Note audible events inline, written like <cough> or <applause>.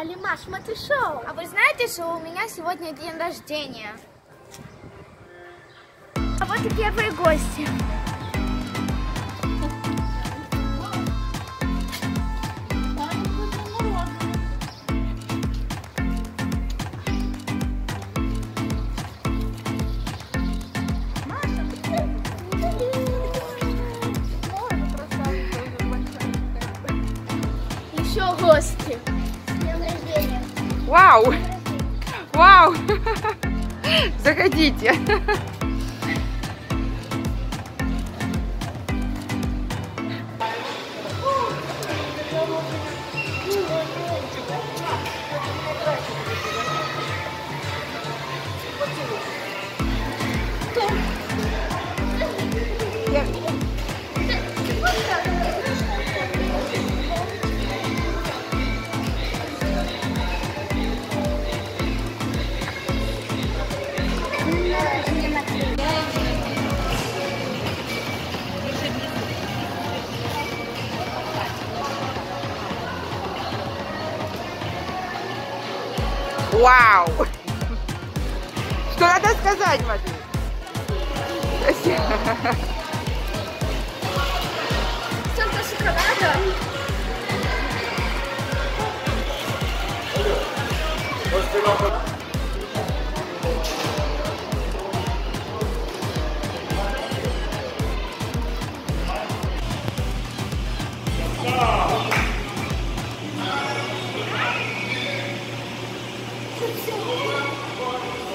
канале Маш Шоу. А вы знаете, что у меня сегодня день рождения? А вот и первые гости. Еще гости. Вау! Вау! <laughs> Заходите. Вау! Что надо сказать, Матвей? Столько шоколада. Ось ти Senhor.